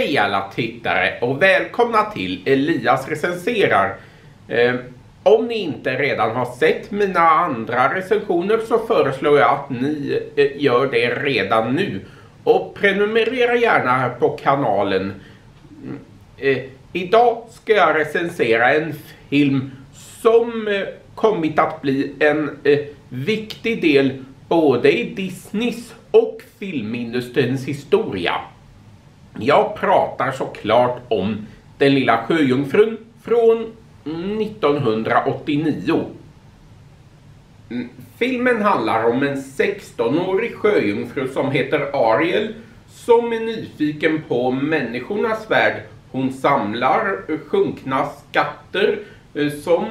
Hej alla tittare och välkomna till Elias recenserar. Eh, om ni inte redan har sett mina andra recensioner så föreslår jag att ni eh, gör det redan nu. Och prenumerera gärna här på kanalen. Mm, eh, idag ska jag recensera en film som eh, kommit att bli en eh, viktig del både i Disneys och filmindustrins historia. Jag pratar såklart om Den lilla sjöjungfrun från mm, 1989. Mm, filmen handlar om en 16-årig sjöjungfru som heter Ariel som är nyfiken på människornas värld. Hon samlar sjunkna skatter eh, som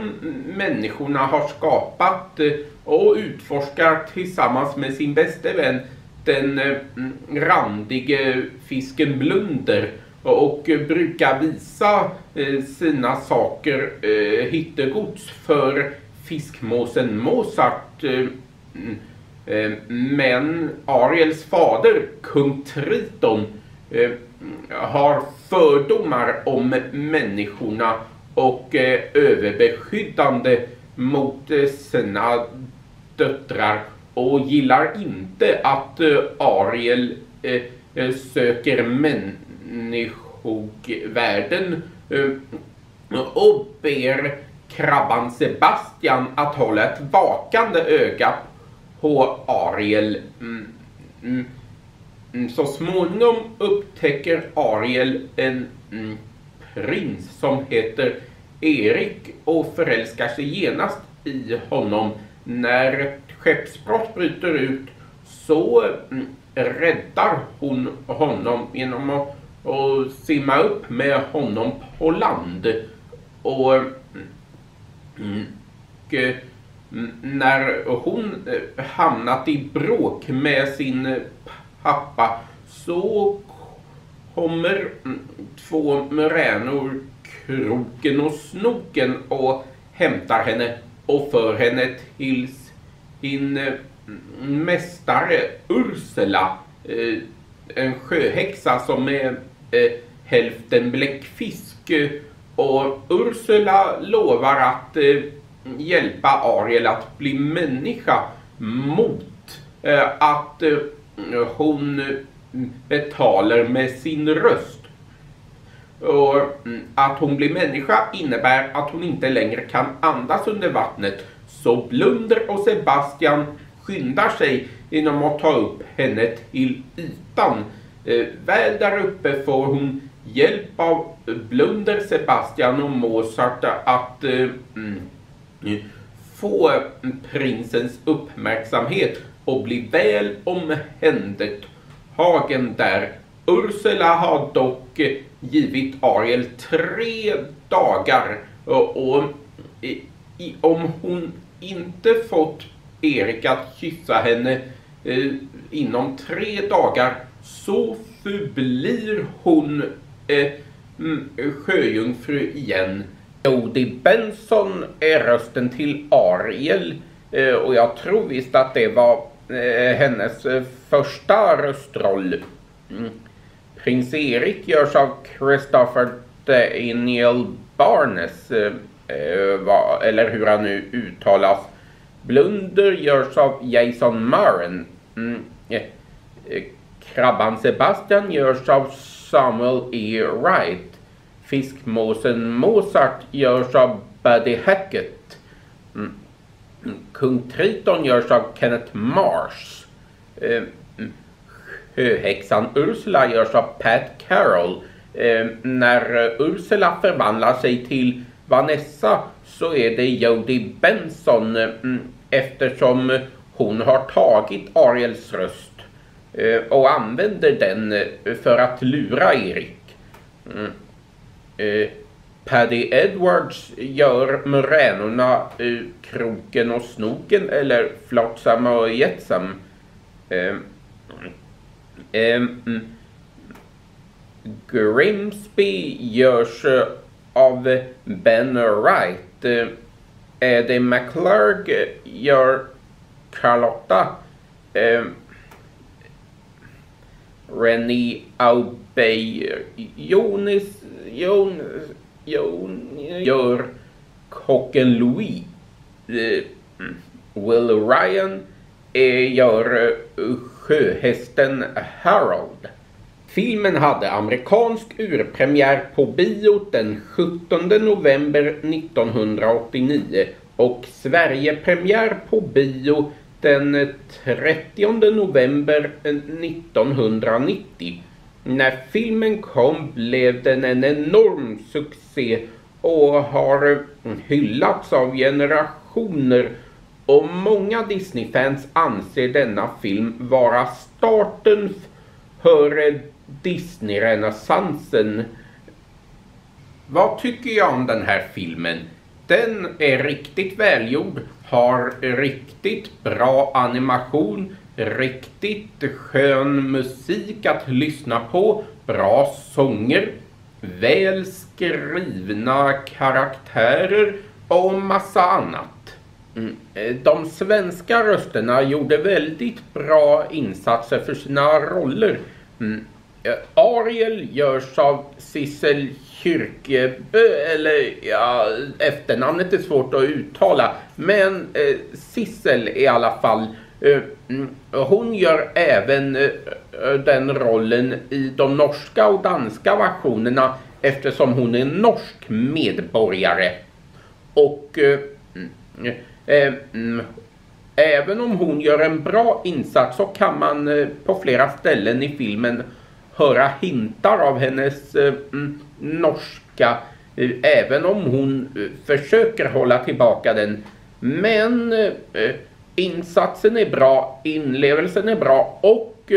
människorna har skapat eh, och utforskar tillsammans med sin bäste vän den eh, randige fisken Blunder och brukar visa eh, sina saker eh, hittegods för fiskmåsen Mozart. Mm, men Ariels fader, kung Triton, har fördomar om människorna och överbeskyddande mot sina döttrar och gillar inte att eh, Ariel eh, eh, söker människovärlden och ber krabban Sebastian att hålla ett vakande öga på Ariel. Mm, mm, så småningom upptäcker Ariel en mm, prins som heter Erik och förälskar sig genast i honom när skeppsbrott bryter ut så mm, räddar hon honom genom att, och simma upp med honom på land. Och, mm, och mm, när hon eh, hamnat i bråk med sin pappa så kommer två muränor, Kroken och Snoken och hämtar henne och för henne till din mm, mästare Ursula, eh, en sjöhäxa som är eh, hälften bläckfisk. Och Ursula lovar att eh, hjälpa Ariel att bli människa mot att hon mm, betalar med sin röst. Och mm, att hon blir människa innebär att hon inte längre kan andas under vattnet så Blunder och Sebastian skyndar sig genom att ta upp henne till ytan. Eh, väl där uppe får hon hjälp av Blunder, Sebastian och Mozart att eh, mm, få prinsens uppmärksamhet och bli väl omhändertagen där. Ursula har dock eh, givit Ariel tre dagar och, och i, om hon inte fått Erik att kyssa henne eh, inom tre dagar så förblir hon eh, mm, sjöjungfru igen. Jodie Benson är rösten till Ariel eh, och jag tror visst att det var eh, hennes eh, första röstroll. Mm. Prins Erik görs av Christopher Daniel Barnes eh, eh eller hur han nu uttalas. Blunder görs av Jason Murren. Mm. Eh, eh, krabban Sebastian görs av Samuel E. Wright. Fiskmåsen Mozart görs av Buddy Hackett. Mm. mm kung Triton görs av Kenneth Mars. Eh. Höhäxan Ursula görs av Pat Carroll. Eh, när Ursula förvandlar sig till Vanessa så är det Jodie Benson mm, eftersom hon har tagit Ariels röst eh, och använder den eh, för att lura Erik. Mm. Eh, Paddy Edwards gör muränorna eh, Kroken och Snoken eller Flotsam och Jetsam. Ehm, Um, Grimsby görs av Ben Wright. Eddie McClurg gör Carlotta. Rennie Aubeyer, Jonis, Jon, Jon, gör kocken Louis. Uh, Will Ryan Eh, gör eh, sjöhästen Harold. Filmen hade amerikansk urpremiär på bio den 17 november 1989 och Sverigepremiär på bio den 30 november eh, 1990. När filmen kom blev den en enorm succé och har hyllats av generationer och många Disney-fans anser denna film vara starten för Disney-renässansen. Vad tycker jag om den här filmen? Den är riktigt välgjord, har riktigt bra animation, riktigt skön musik att lyssna på, bra sånger, väl skrivna karaktärer och massa annat. Mm. Eh, de svenska rösterna gjorde väldigt bra insatser för sina roller. Mm. Eh, Ariel görs av Sissel Kyrkebø, eller ja, efternamnet är svårt att uttala. Men eh, Sissel i alla fall. Eh, mm, hon gör även eh, eh, den rollen i de norska och danska versionerna eftersom hon är norsk medborgare. Och eh, Eh, mm, även om hon gör en bra insats så kan man eh, på flera ställen i filmen höra hintar av hennes eh, mm, norska även om hon försöker hålla tillbaka den. Men insatsen är bra, inlevelsen är bra och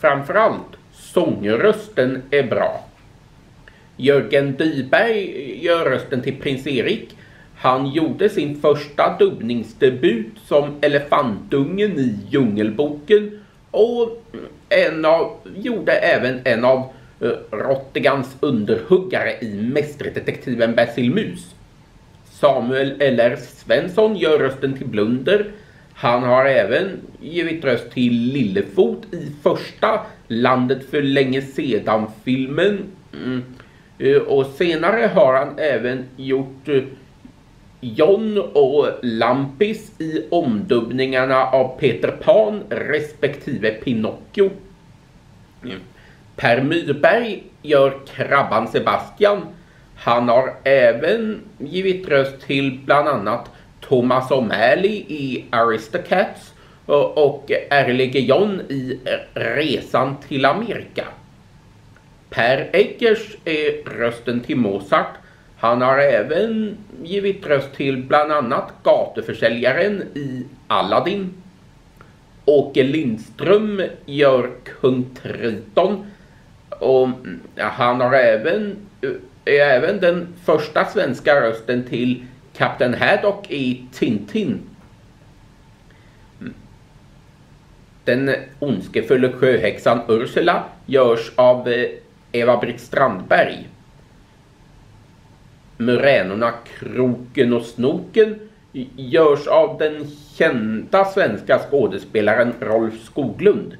framförallt sångrösten är bra. Jörgen Dyberg gör rösten till prins Erik. Han gjorde sin första dubbningsdebut som elefantungen i Djungelboken och eh, en av, gjorde även en av eh, Rottigans underhuggare i Mästerdetektiven Basil Mus. Samuel L.R. Svensson gör rösten till Blunder. Han har även givit röst till Lillefot i första Landet för länge sedan-filmen. Mm. Eh, och senare har han även gjort eh, John och Lampis i omdubbningarna av Peter Pan respektive Pinocchio. Per Myrberg gör krabban Sebastian. Han har även givit röst till bland annat Thomas O'Malley i Aristocats och Erlige John i Resan till Amerika. Per Eggers är rösten till Mozart han har även givit röst till bland annat gatuförsäljaren i Aladdin. Åke Lindström gör kung Triton. Och han har även, eh, är även den första svenska rösten till Kapten Haddock i Tintin. Den ondskefulla sjöhäxan Ursula görs av eh, Eva-Britt Strandberg. Muränorna Kroken och Snoken görs av den kända svenska skådespelaren Rolf Skoglund.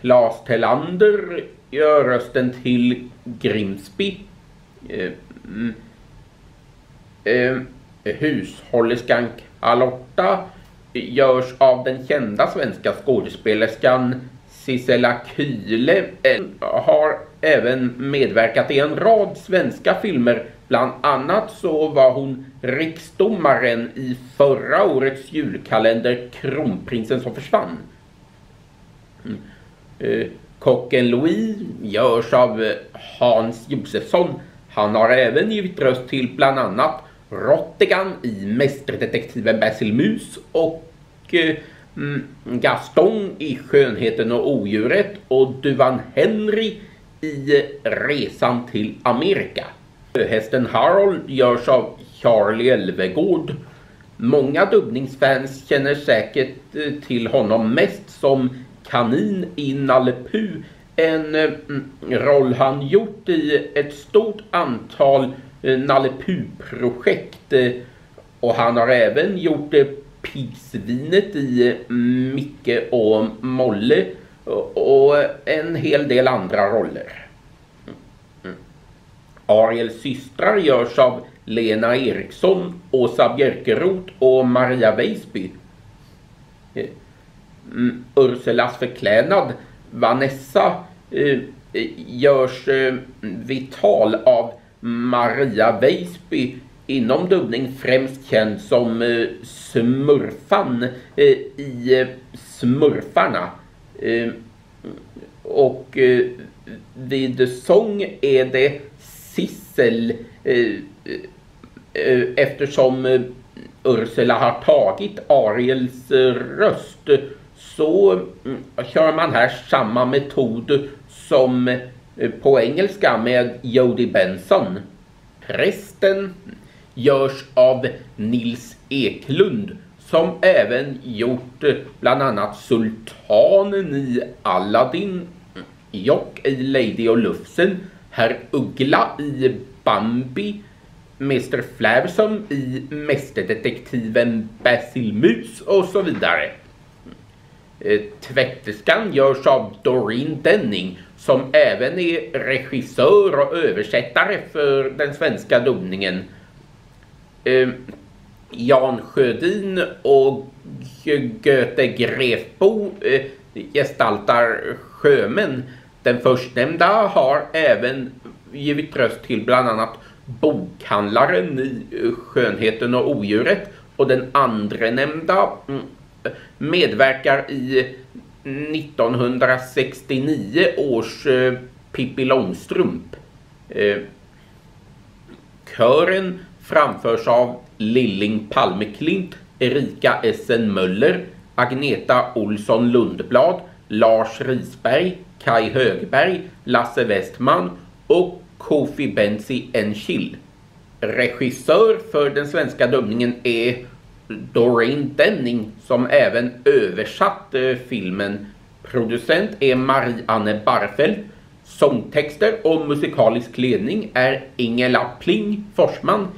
Claes Tellander gör rösten till Grimsby. Eh, mm, eh, hushållerskan Carlotta görs av den kända svenska skådespelerskan Sissela Kyle. Eh, har även medverkat i en rad svenska filmer Bland annat så var hon riksdomaren i förra årets julkalender Kronprinsen som försvann. Mm. Eh, kocken Louis görs av eh, Hans Josefsson. Han har även givit röst till bland annat Rottigan i Mästerdetektiven Basil Mus och eh, mm, Gaston i Skönheten och odjuret och Duvan Henry i eh, Resan till Amerika. Hästen Harold görs av Charlie Elvegård. Många dubbningsfans känner säkert eh, till honom mest som kanin i Nalle Puh. En mm, roll han gjort i ett stort antal eh, Nalle Puh-projekt. Eh, och han har även gjort Pigsvinet i Micke och Molle. och en hel del andra roller. Ariels systrar görs av Lena Eriksson, Åsa Björkerot och Maria Weisby. Eh, mm, Ursulas förklädnad Vanessa eh, görs eh, vital av Maria Weisby inom dubbning främst känd som Smurfan i Smurfarna. Och vid sång är det Sissel eh, eh, eftersom eh, Ursula har tagit Ariels eh, röst så mm, kör man här samma metod som på engelska med Jodie Benson. Prästen görs av Nils Eklund som även gjort bland annat Sultanen i Aladdin, mm, Jock i Lady och Lufsen, Herr Uggla i Bambi, Mr Flabsom i Mästerdetektiven Basil Mus och så vidare. Eh, tvätterskan görs av Doreen Denning som även är regissör och översättare för den svenska dubbningen. Eh, Jan Sjödin och Göte Grefbo eh, gestaltar sjömän. Den förstnämnda har även givit röst till bland annat bokhandlaren i eh, Skönheten och odjuret och den andra nämnda mm, medverkar i 1969 års eh, Pippi Långstrump. Eh, kören framförs av Lilling Palmeklint, Erika Essen Möller, Agneta Olsson Lundblad, Lars Risberg, Kai Högberg, Lasse Westman och Kofi Benzi Enchil. Regissör för den svenska dubbningen är Doreen Denning som även översatt eh, filmen. Producent är Marie-Anne Barfeld. Sångtexter och musikalisk ledning är Ingela Pling Forsman.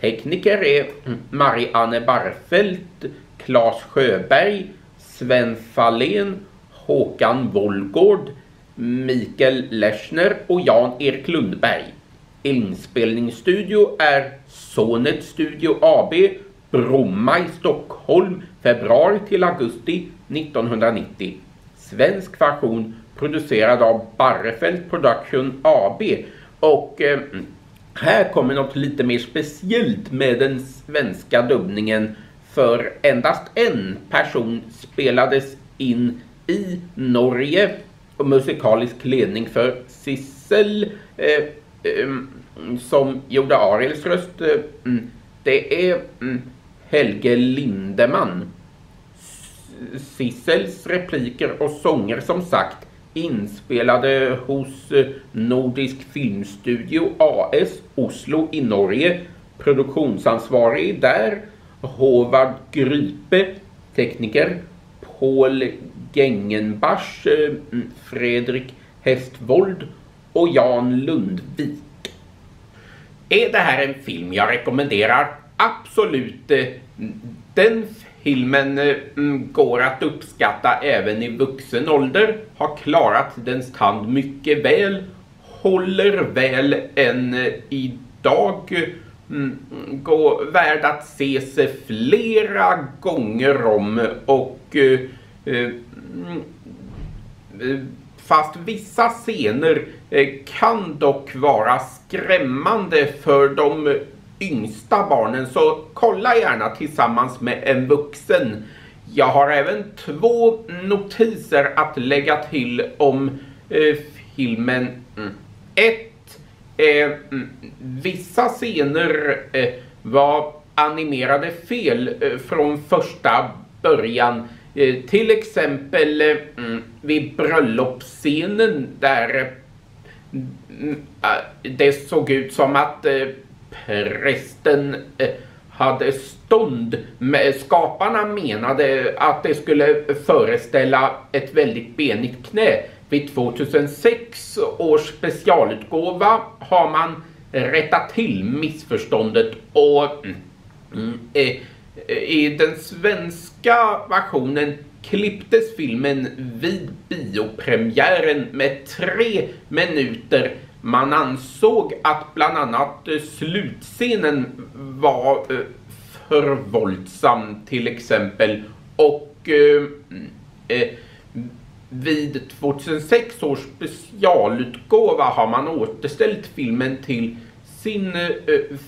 Tekniker är Marie-Anne Barfelt, Claes Sjöberg, Sven Fahlén, Håkan Wollgård, Mikael Leschner och Jan-Erik Lundberg. Inspelningsstudio är Sonet Studio AB, Bromma i Stockholm, februari till augusti 1990. Svensk version producerad av Barrefelt Production AB och eh, här kommer något lite mer speciellt med den svenska dubbningen för endast en person spelades in i Norge och musikalisk ledning för Sissel eh, eh, som gjorde Ariels röst. Eh, mm, det är mm, Helge Lindeman. Sissels repliker och sånger som sagt inspelade hos eh, Nordisk Filmstudio AS Oslo i Norge. Produktionsansvarig där Håvard Grype, tekniker Paul Gengenbach, eh, mm, Fredrik Hästvold och Jan Lundvik. Är det här en film jag rekommenderar? Absolut. Eh, den filmen eh, mm, går att uppskatta även i vuxen ålder, har klarat dens tand mycket väl, håller väl än idag, mm, värd att se sig flera gånger om och eh, eh, mm, eh fast vissa scener eh, kan dock vara skrämmande för de yngsta barnen så kolla gärna tillsammans med en vuxen. Jag har även två notiser att lägga till om eh, filmen. Mm. Ett, eh, mm, vissa scener eh, var animerade fel eh, från första början. Eh, till exempel eh, mm, vid bröllopsscenen där eh, mm, ah, det såg ut som att eh, prästen eh, hade stånd. Skaparna menade att det skulle föreställa ett väldigt benigt knä. Vid 2006 års specialutgåva har man rättat till missförståndet och mm, eh, eh, i den svenska versionen klipptes filmen vid biopremiären med tre minuter. Man ansåg att bland annat eh, slutscenen var eh, för våldsam till exempel och eh, mm, vid 2006 års specialutgåva har man återställt filmen till sin eh,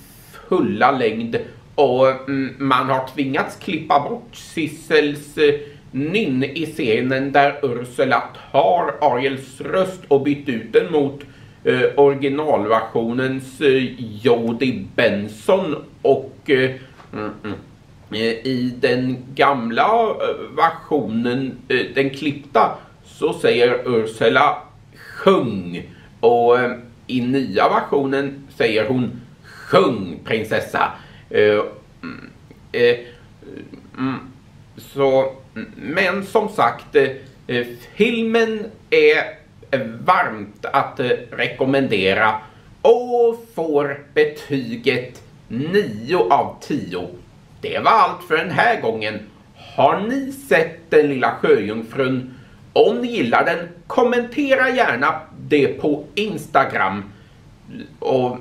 fulla längd och mm, man har tvingats klippa bort Sissels eh, nynn i scenen där Ursula tar Ariels röst och bytt ut den mot eh, originalversionens eh, Jodie Benson och eh, mm, mm, eh, i den gamla versionen, den klippta, så säger Ursula sjung och eh, i nya versionen säger hon sjung prinsessa. Eh, mm, eh, mm, så, mm, men som sagt, filmen är varmt att rekommendera och får betyget 9 av 10. Det var allt för den här gången. Har ni sett Den lilla sjöjungfrun? Om ni gillar den, kommentera gärna det på Instagram. Och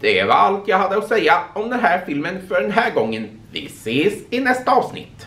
det var allt jag hade att säga om den här filmen för den här gången. Vi ses i nästa avsnitt.